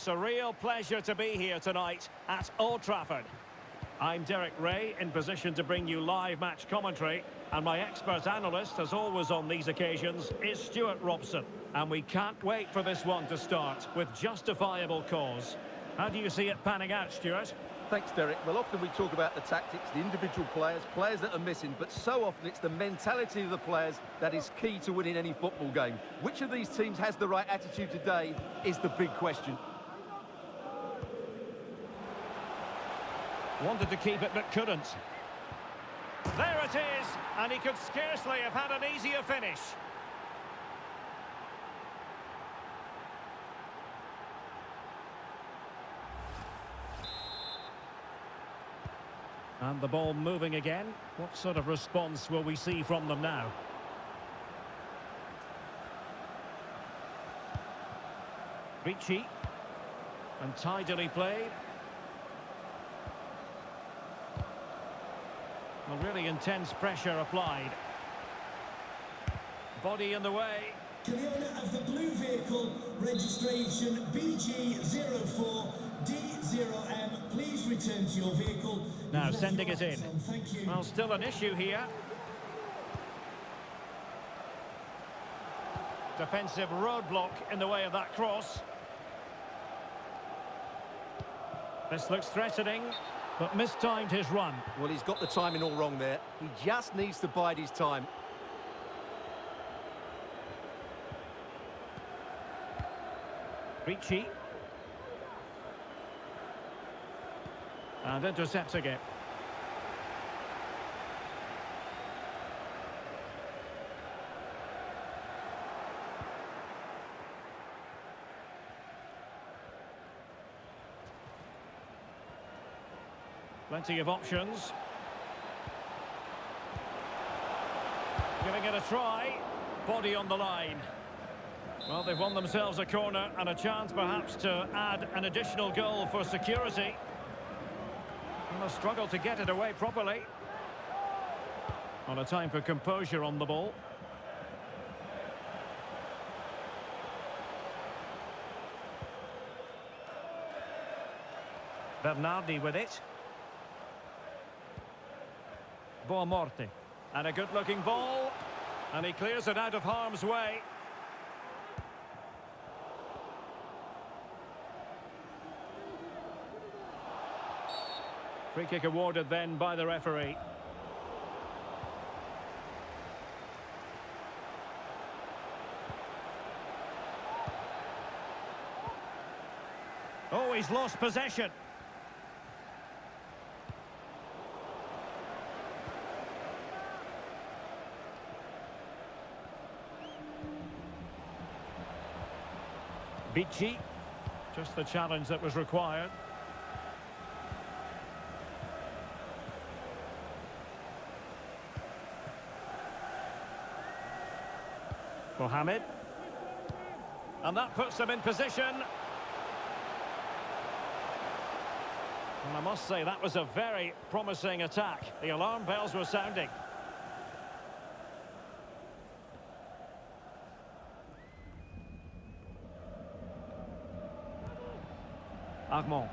It's a real pleasure to be here tonight at Old Trafford. I'm Derek Ray, in position to bring you live match commentary. And my expert analyst, as always on these occasions, is Stuart Robson. And we can't wait for this one to start with justifiable cause. How do you see it panning out, Stuart? Thanks, Derek. Well, often we talk about the tactics, the individual players, players that are missing, but so often it's the mentality of the players that is key to winning any football game. Which of these teams has the right attitude today is the big question. Wanted to keep it, but couldn't. There it is, and he could scarcely have had an easier finish. And the ball moving again. What sort of response will we see from them now? Ricci. And tidily played. Well, really intense pressure applied. Body in the way. To the owner of the blue vehicle, registration BG04D0M, please return to your vehicle. Now sending it in. lights. Thank you. Well, still an issue here. Defensive roadblock in the way of that cross. This looks threatening, but mistimed his run. Well, he's got the timing all wrong there. He just needs to bide his time. Ricci. And intercepting it. Plenty of options. Giving it a try. Body on the line. Well, they've won themselves a corner and a chance perhaps to add an additional goal for security. And a struggle to get it away properly. On a time for composure on the ball. Bernardi with it. Boamorte. And a good-looking ball. And he clears it out of harm's way. Free kick awarded then by the referee. Oh, he's lost possession. Vici. Just the challenge that was required. Mohamed. And that puts them in position. And I must say, that was a very promising attack. The alarm bells were sounding. Armand.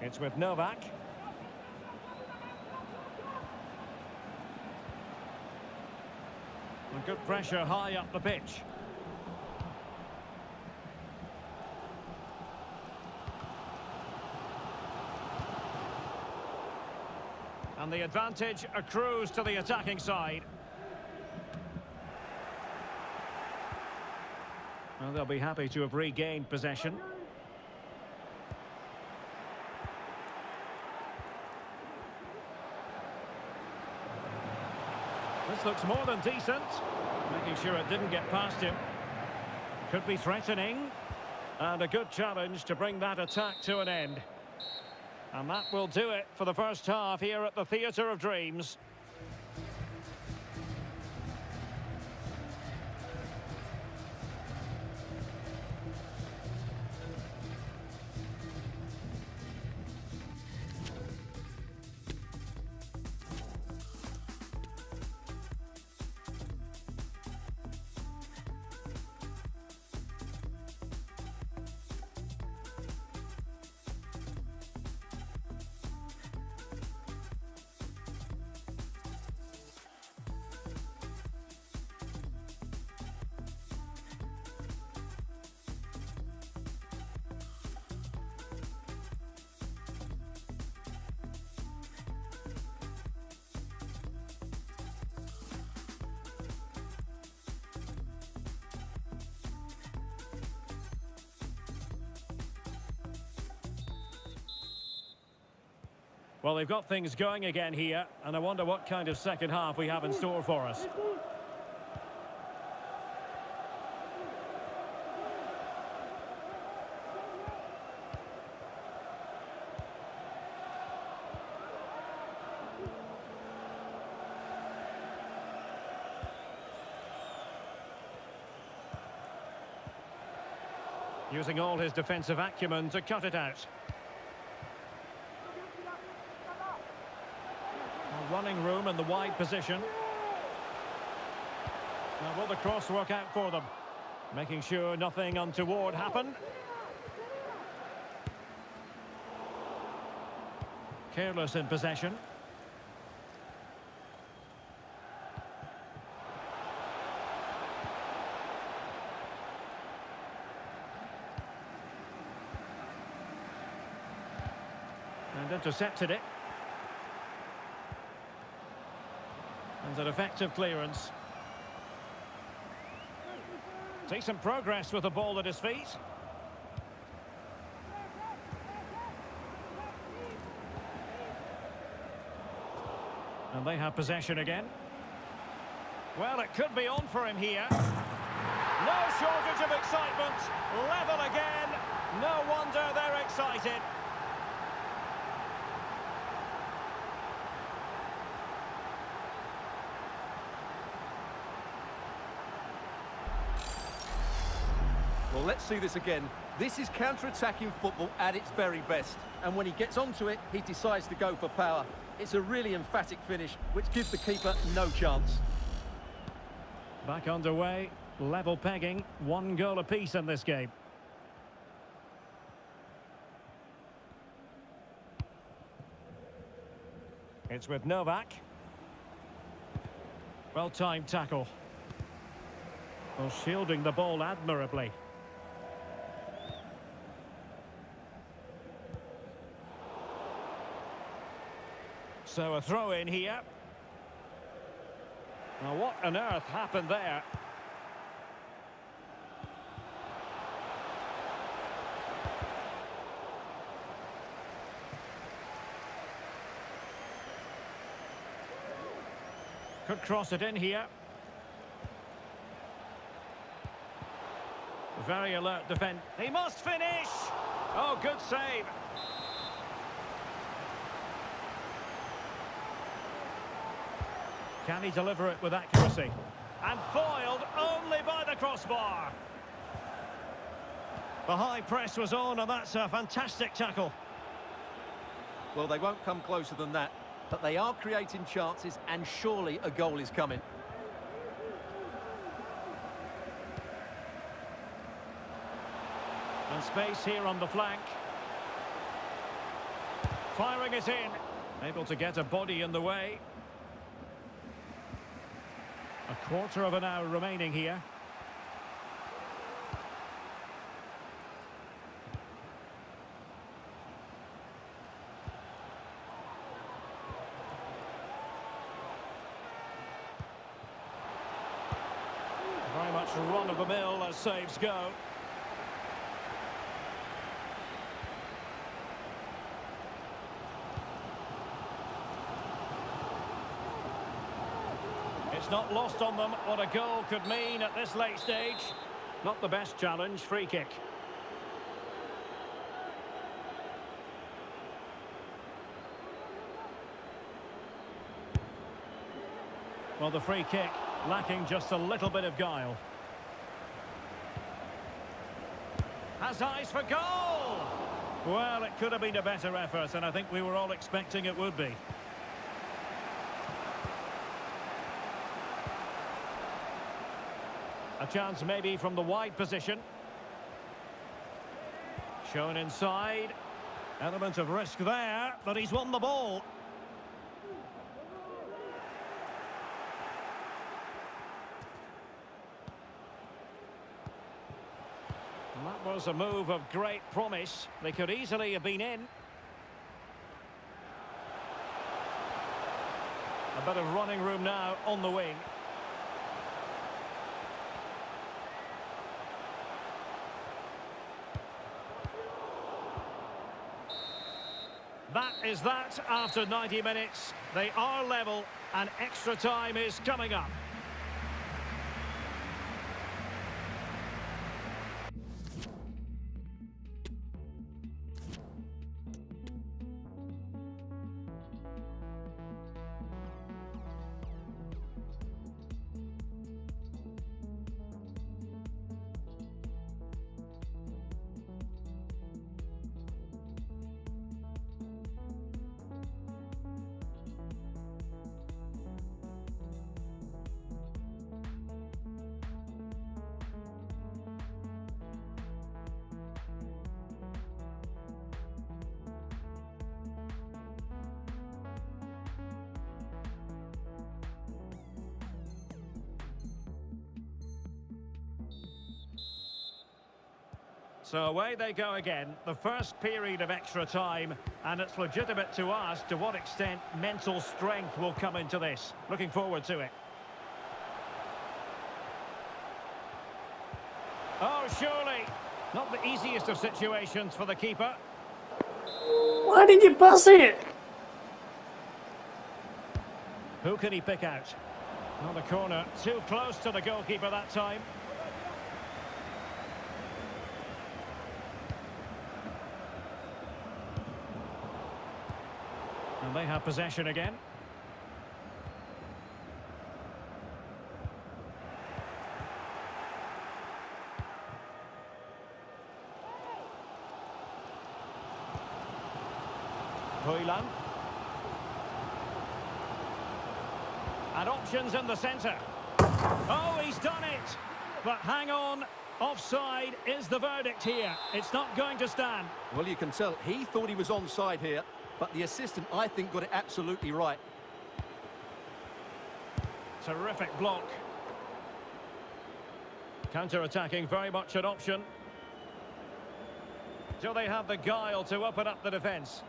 It's with Novak. And good pressure high up the pitch. And the advantage accrues to the attacking side. Well, they'll be happy to have regained possession. This looks more than decent. Making sure it didn't get past him. Could be threatening. And a good challenge to bring that attack to an end. And that will do it for the first half here at the Theatre of Dreams. Well, they've got things going again here, and I wonder what kind of second half we have in store for us. Using all his defensive acumen to cut it out. running room in the wide position. Now will the cross work out for them? Making sure nothing untoward happen. Careless in possession. And intercepted it. An effective clearance. some progress with the ball at his feet. And they have possession again. Well, it could be on for him here. No shortage of excitement. Level again. No wonder they're excited. Well, let's see this again. This is counter-attacking football at its very best. And when he gets onto it, he decides to go for power. It's a really emphatic finish, which gives the keeper no chance. Back underway, level pegging, one goal apiece in this game. It's with Novak. Well-timed tackle. Well, shielding the ball admirably. So a throw in here. Now what on earth happened there? Could cross it in here. Very alert defence. He must finish! Oh, good save. Can he deliver it with accuracy? And foiled only by the crossbar. The high press was on, and that's a fantastic tackle. Well, they won't come closer than that, but they are creating chances, and surely a goal is coming. And space here on the flank. Firing it in. Able to get a body in the way. A quarter of an hour remaining here. Very much run of the mill as saves go. It's not lost on them what a goal could mean at this late stage. Not the best challenge, free kick. Well, the free kick lacking just a little bit of guile. Has eyes for goal! Well, it could have been a better effort, and I think we were all expecting it would be. A chance maybe from the wide position. Shown inside. Element of risk there, but he's won the ball. That was a move of great promise. They could easily have been in. A bit of running room now on the wing. That is that after 90 minutes. They are level and extra time is coming up. So away they go again, the first period of extra time, and it's legitimate to ask to what extent mental strength will come into this. Looking forward to it. Oh, surely, not the easiest of situations for the keeper. Why did you pass it? Who can he pick out? On the corner, too close to the goalkeeper that time. And they have possession again. Hoyland. And options in the centre. Oh, he's done it! But hang on, offside is the verdict here. It's not going to stand. Well, you can tell he thought he was onside here, but the assistant, I think, got it absolutely right. Terrific block. Counter-attacking, very much an option. Do they have the guile to open up the defence?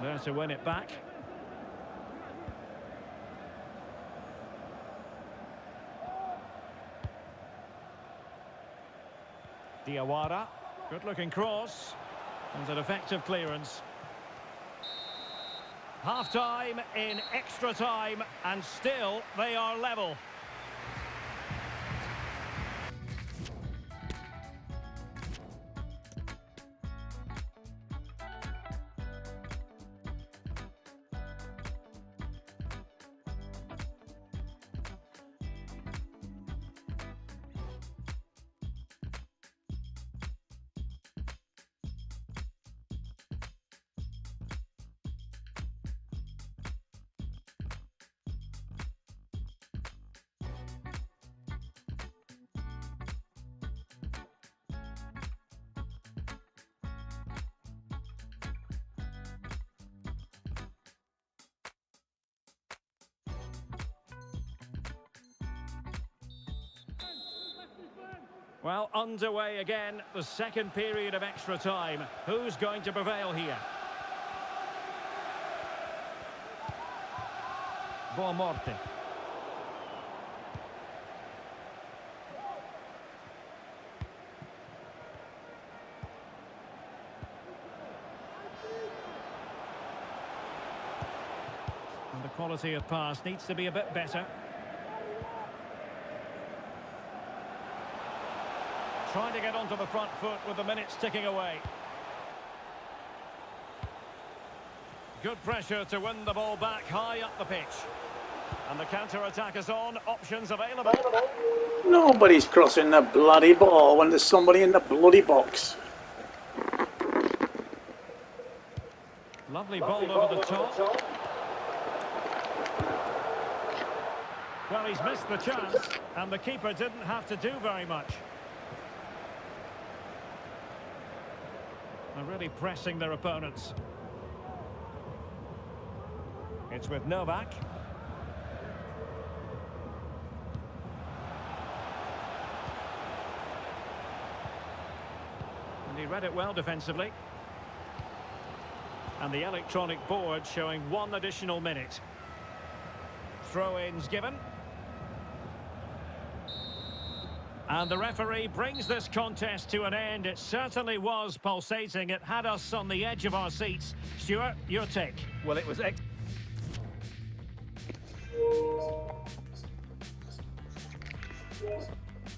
There to win it back. Diawara. Good looking cross. And an effective clearance. Half time in extra time, and still they are level. Well, underway again, the second period of extra time. Who's going to prevail here? Boamorte. And the quality of pass needs to be a bit better. Trying to get onto the front foot with the minutes ticking away. Good pressure to win the ball back high up the pitch. And the counter-attack is on. Options available. Nobody's crossing the bloody ball when there's somebody in the bloody box. Lovely ball over the top. Well, he's missed the chance, and the keeper didn't have to do very much. They're really pressing their opponents. It's with Novak. And he read it well defensively. And the electronic board showing one additional minute. Throw-ins given. And the referee brings this contest to an end. It certainly was pulsating. It had us on the edge of our seats. Stuart, your take. Well, it was